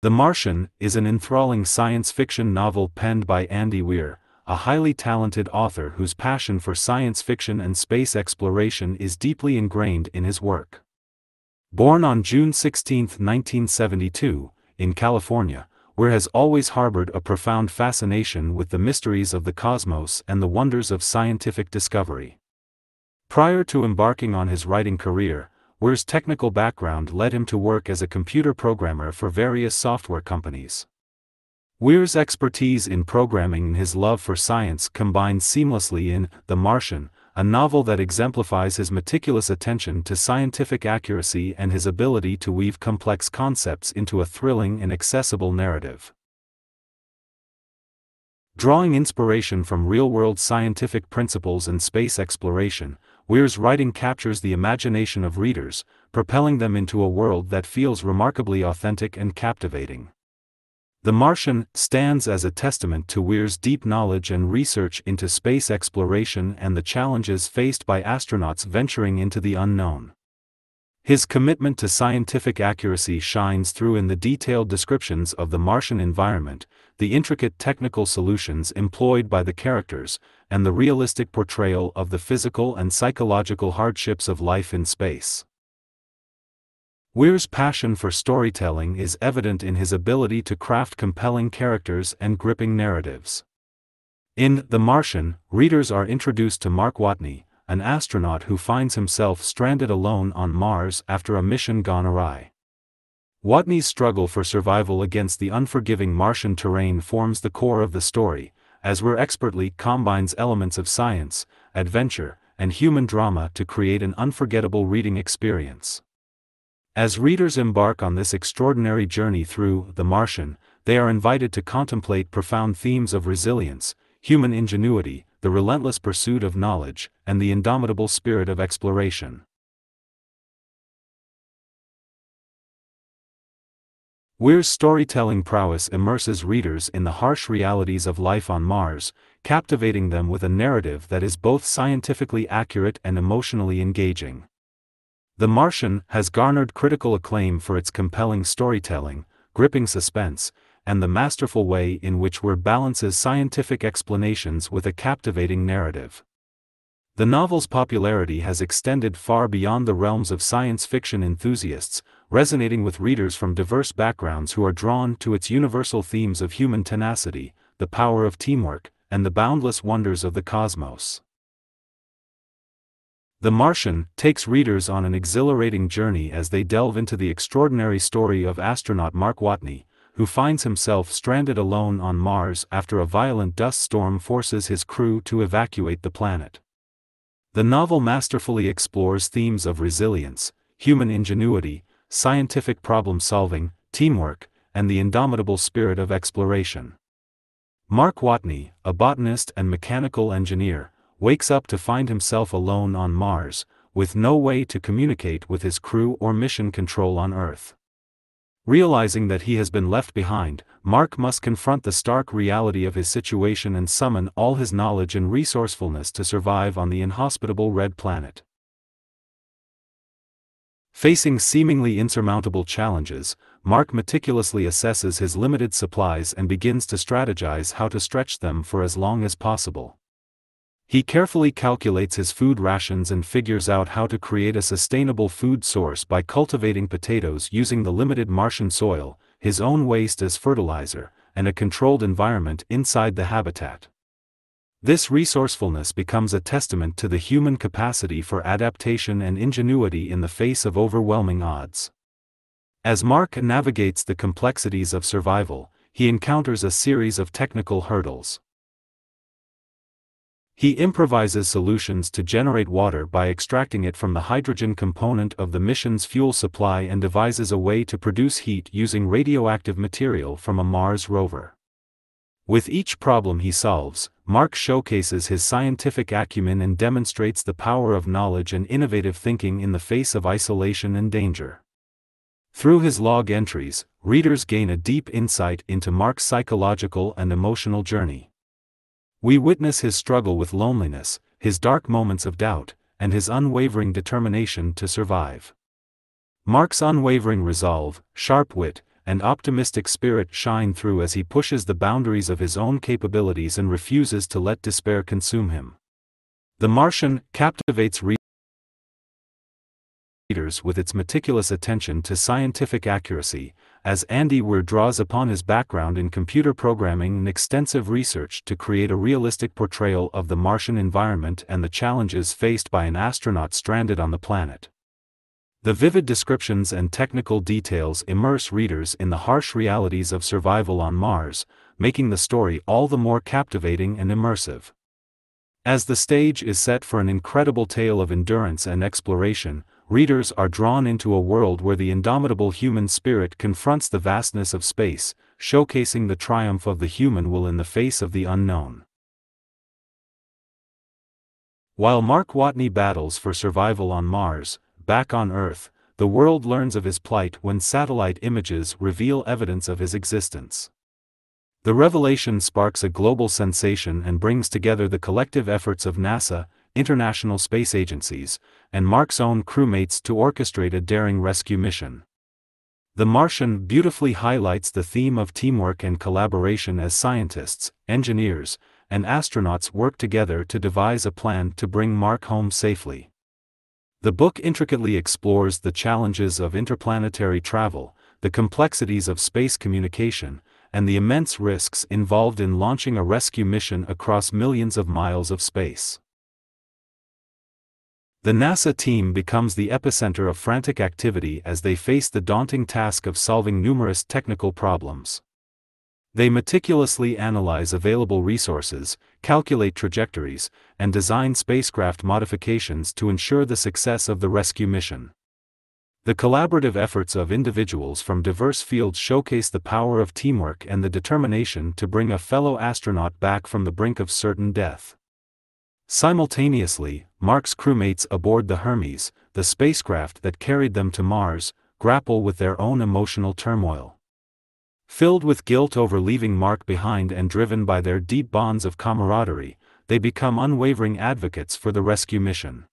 The Martian is an enthralling science fiction novel penned by Andy Weir, a highly talented author whose passion for science fiction and space exploration is deeply ingrained in his work. Born on June 16, 1972, in California, Weir has always harbored a profound fascination with the mysteries of the cosmos and the wonders of scientific discovery. Prior to embarking on his writing career, Weir's technical background led him to work as a computer programmer for various software companies. Weir's expertise in programming and his love for science combine seamlessly in The Martian, a novel that exemplifies his meticulous attention to scientific accuracy and his ability to weave complex concepts into a thrilling and accessible narrative. Drawing inspiration from real world scientific principles and space exploration, Weir's writing captures the imagination of readers, propelling them into a world that feels remarkably authentic and captivating. The Martian stands as a testament to Weir's deep knowledge and research into space exploration and the challenges faced by astronauts venturing into the unknown. His commitment to scientific accuracy shines through in the detailed descriptions of the Martian environment, the intricate technical solutions employed by the characters, and the realistic portrayal of the physical and psychological hardships of life in space. Weir's passion for storytelling is evident in his ability to craft compelling characters and gripping narratives. In The Martian, readers are introduced to Mark Watney, an astronaut who finds himself stranded alone on Mars after a mission gone awry. Watney's struggle for survival against the unforgiving Martian terrain forms the core of the story, as Weir expertly combines elements of science, adventure, and human drama to create an unforgettable reading experience. As readers embark on this extraordinary journey through The Martian, they are invited to contemplate profound themes of resilience, human ingenuity, the relentless pursuit of knowledge, and the indomitable spirit of exploration. Weir's storytelling prowess immerses readers in the harsh realities of life on Mars, captivating them with a narrative that is both scientifically accurate and emotionally engaging. The Martian has garnered critical acclaim for its compelling storytelling, gripping suspense, and the masterful way in which Weir balances scientific explanations with a captivating narrative. The novel's popularity has extended far beyond the realms of science fiction enthusiasts, resonating with readers from diverse backgrounds who are drawn to its universal themes of human tenacity, the power of teamwork, and the boundless wonders of the cosmos. The Martian takes readers on an exhilarating journey as they delve into the extraordinary story of astronaut Mark Watney, who finds himself stranded alone on Mars after a violent dust storm forces his crew to evacuate the planet. The novel masterfully explores themes of resilience, human ingenuity, scientific problem solving, teamwork, and the indomitable spirit of exploration. Mark Watney, a botanist and mechanical engineer, wakes up to find himself alone on Mars, with no way to communicate with his crew or mission control on Earth. Realizing that he has been left behind, Mark must confront the stark reality of his situation and summon all his knowledge and resourcefulness to survive on the inhospitable red planet. Facing seemingly insurmountable challenges, Mark meticulously assesses his limited supplies and begins to strategize how to stretch them for as long as possible. He carefully calculates his food rations and figures out how to create a sustainable food source by cultivating potatoes using the limited Martian soil, his own waste as fertilizer, and a controlled environment inside the habitat. This resourcefulness becomes a testament to the human capacity for adaptation and ingenuity in the face of overwhelming odds. As Mark navigates the complexities of survival, he encounters a series of technical hurdles. He improvises solutions to generate water by extracting it from the hydrogen component of the mission's fuel supply and devises a way to produce heat using radioactive material from a Mars rover. With each problem he solves, Mark showcases his scientific acumen and demonstrates the power of knowledge and innovative thinking in the face of isolation and danger. Through his log entries, readers gain a deep insight into Mark's psychological and emotional journey. We witness his struggle with loneliness, his dark moments of doubt, and his unwavering determination to survive. Mark's unwavering resolve, sharp wit, and optimistic spirit shine through as he pushes the boundaries of his own capabilities and refuses to let despair consume him. The Martian captivates readers with its meticulous attention to scientific accuracy, as Andy Weir draws upon his background in computer programming and extensive research to create a realistic portrayal of the Martian environment and the challenges faced by an astronaut stranded on the planet. The vivid descriptions and technical details immerse readers in the harsh realities of survival on Mars, making the story all the more captivating and immersive. As the stage is set for an incredible tale of endurance and exploration, readers are drawn into a world where the indomitable human spirit confronts the vastness of space, showcasing the triumph of the human will in the face of the unknown. While Mark Watney battles for survival on Mars, back on Earth, the world learns of his plight when satellite images reveal evidence of his existence. The revelation sparks a global sensation and brings together the collective efforts of NASA, international space agencies, and Mark's own crewmates to orchestrate a daring rescue mission. The Martian beautifully highlights the theme of teamwork and collaboration as scientists, engineers, and astronauts work together to devise a plan to bring Mark home safely. The book intricately explores the challenges of interplanetary travel, the complexities of space communication, and the immense risks involved in launching a rescue mission across millions of miles of space. The NASA team becomes the epicenter of frantic activity as they face the daunting task of solving numerous technical problems. They meticulously analyze available resources, calculate trajectories, and design spacecraft modifications to ensure the success of the rescue mission. The collaborative efforts of individuals from diverse fields showcase the power of teamwork and the determination to bring a fellow astronaut back from the brink of certain death. Simultaneously, Mark's crewmates aboard the Hermes, the spacecraft that carried them to Mars, grapple with their own emotional turmoil. Filled with guilt over leaving Mark behind and driven by their deep bonds of camaraderie, they become unwavering advocates for the rescue mission.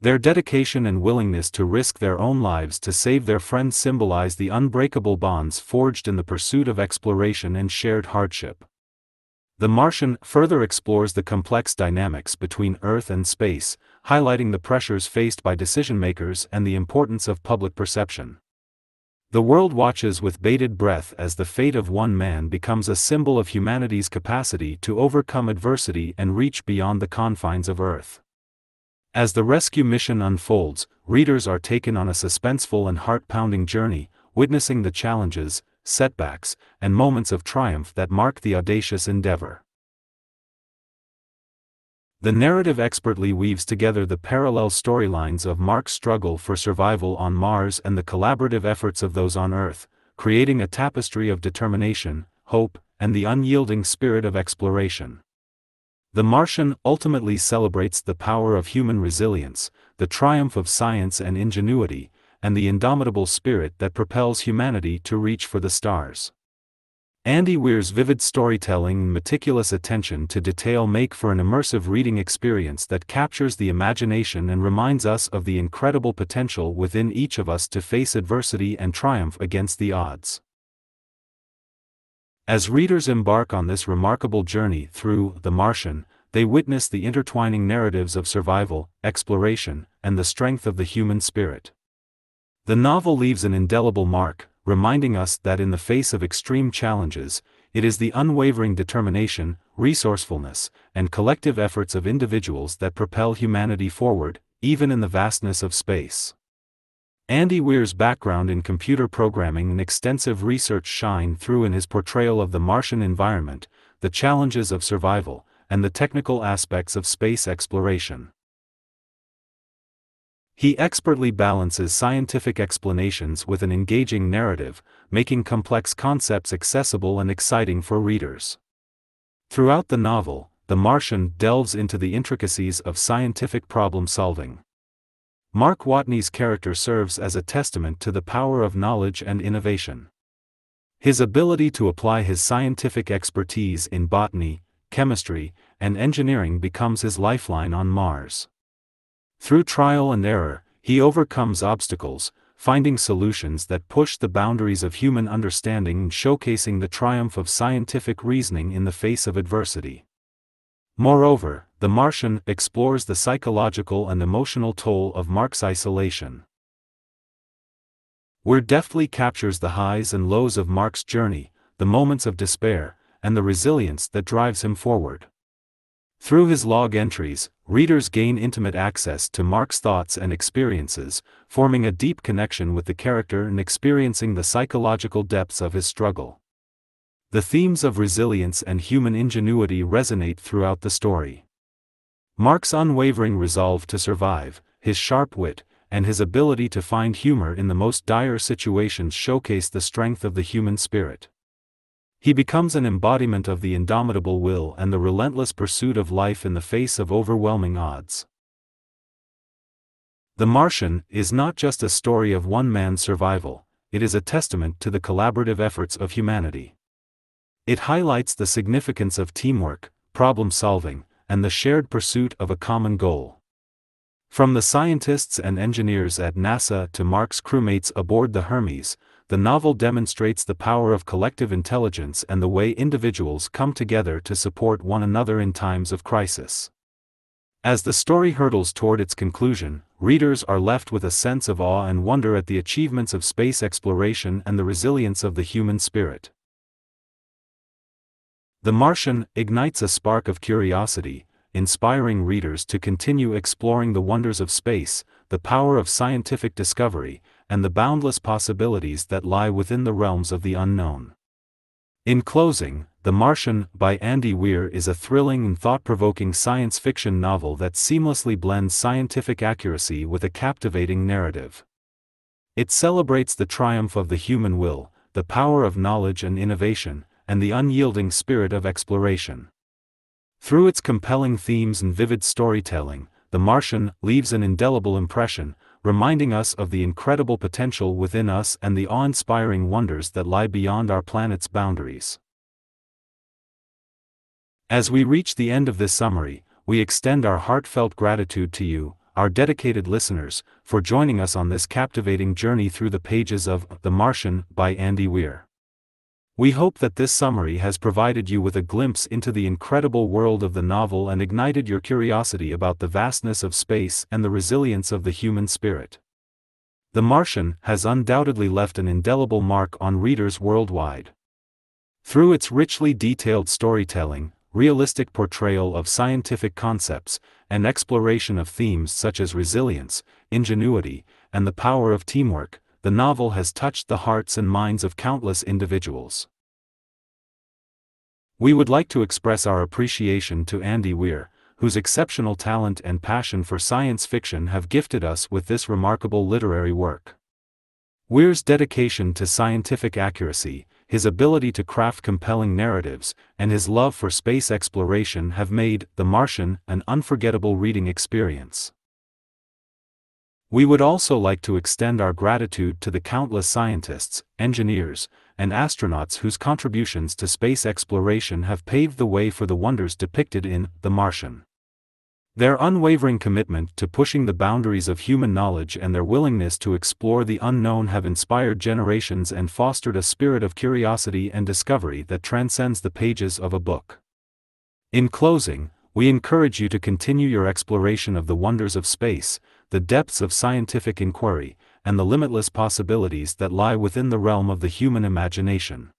Their dedication and willingness to risk their own lives to save their friends symbolize the unbreakable bonds forged in the pursuit of exploration and shared hardship. The Martian further explores the complex dynamics between Earth and space, highlighting the pressures faced by decision makers and the importance of public perception. The world watches with bated breath as the fate of one man becomes a symbol of humanity's capacity to overcome adversity and reach beyond the confines of Earth. As the rescue mission unfolds, readers are taken on a suspenseful and heart pounding journey, witnessing the challenges, setbacks, and moments of triumph that mark the audacious endeavor. The narrative expertly weaves together the parallel storylines of Mark's struggle for survival on Mars and the collaborative efforts of those on Earth, creating a tapestry of determination, hope, and the unyielding spirit of exploration. The Martian ultimately celebrates the power of human resilience, the triumph of science and ingenuity, and the indomitable spirit that propels humanity to reach for the stars. Andy Weir's vivid storytelling and meticulous attention to detail make for an immersive reading experience that captures the imagination and reminds us of the incredible potential within each of us to face adversity and triumph against the odds. As readers embark on this remarkable journey through The Martian, they witness the intertwining narratives of survival, exploration, and the strength of the human spirit. The novel leaves an indelible mark, reminding us that in the face of extreme challenges, it is the unwavering determination, resourcefulness, and collective efforts of individuals that propel humanity forward, even in the vastness of space. Andy Weir's background in computer programming and extensive research shine through in his portrayal of the Martian environment, the challenges of survival, and the technical aspects of space exploration. He expertly balances scientific explanations with an engaging narrative, making complex concepts accessible and exciting for readers. Throughout the novel, The Martian delves into the intricacies of scientific problem solving. Mark Watney's character serves as a testament to the power of knowledge and innovation. His ability to apply his scientific expertise in botany, chemistry, and engineering becomes his lifeline on Mars. Through trial and error, he overcomes obstacles, finding solutions that push the boundaries of human understanding and showcasing the triumph of scientific reasoning in the face of adversity. Moreover, The Martian explores the psychological and emotional toll of Mark's isolation. Weir deftly captures the highs and lows of Mark's journey, the moments of despair, and the resilience that drives him forward. Through his log entries, readers gain intimate access to Mark's thoughts and experiences, forming a deep connection with the character and experiencing the psychological depths of his struggle. The themes of resilience and human ingenuity resonate throughout the story. Mark's unwavering resolve to survive, his sharp wit, and his ability to find humor in the most dire situations showcase the strength of the human spirit. He becomes an embodiment of the indomitable will and the relentless pursuit of life in the face of overwhelming odds. The Martian is not just a story of one man's survival, it is a testament to the collaborative efforts of humanity. It highlights the significance of teamwork, problem solving, and the shared pursuit of a common goal. From the scientists and engineers at NASA to Mark's crewmates aboard the Hermes, the novel demonstrates the power of collective intelligence and the way individuals come together to support one another in times of crisis. As the story hurtles toward its conclusion, readers are left with a sense of awe and wonder at the achievements of space exploration and the resilience of the human spirit. The Martian ignites a spark of curiosity, inspiring readers to continue exploring the wonders of space, the power of scientific discovery, and the boundless possibilities that lie within the realms of the unknown. In closing, The Martian by Andy Weir is a thrilling and thought-provoking science fiction novel that seamlessly blends scientific accuracy with a captivating narrative. It celebrates the triumph of the human will, the power of knowledge and innovation, and the unyielding spirit of exploration. Through its compelling themes and vivid storytelling, The Martian leaves an indelible impression, reminding us of the incredible potential within us and the awe-inspiring wonders that lie beyond our planet's boundaries. As we reach the end of this summary, we extend our heartfelt gratitude to you, our dedicated listeners, for joining us on this captivating journey through the pages of The Martian by Andy Weir. We hope that this summary has provided you with a glimpse into the incredible world of the novel and ignited your curiosity about the vastness of space and the resilience of the human spirit. The Martian has undoubtedly left an indelible mark on readers worldwide. Through its richly detailed storytelling, realistic portrayal of scientific concepts, and exploration of themes such as resilience, ingenuity, and the power of teamwork, the novel has touched the hearts and minds of countless individuals. We would like to express our appreciation to Andy Weir, whose exceptional talent and passion for science fiction have gifted us with this remarkable literary work. Weir's dedication to scientific accuracy, his ability to craft compelling narratives, and his love for space exploration have made The Martian an unforgettable reading experience. We would also like to extend our gratitude to the countless scientists, engineers, and astronauts whose contributions to space exploration have paved the way for the wonders depicted in The Martian. Their unwavering commitment to pushing the boundaries of human knowledge and their willingness to explore the unknown have inspired generations and fostered a spirit of curiosity and discovery that transcends the pages of a book. In closing, we encourage you to continue your exploration of the wonders of space, the depths of scientific inquiry, and the limitless possibilities that lie within the realm of the human imagination.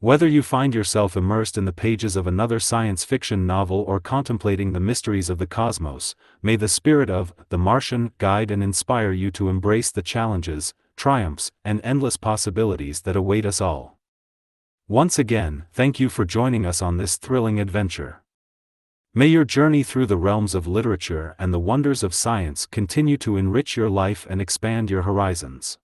Whether you find yourself immersed in the pages of another science fiction novel or contemplating the mysteries of the cosmos, may the spirit of The Martian guide and inspire you to embrace the challenges, triumphs, and endless possibilities that await us all. Once again, thank you for joining us on this thrilling adventure. May your journey through the realms of literature and the wonders of science continue to enrich your life and expand your horizons.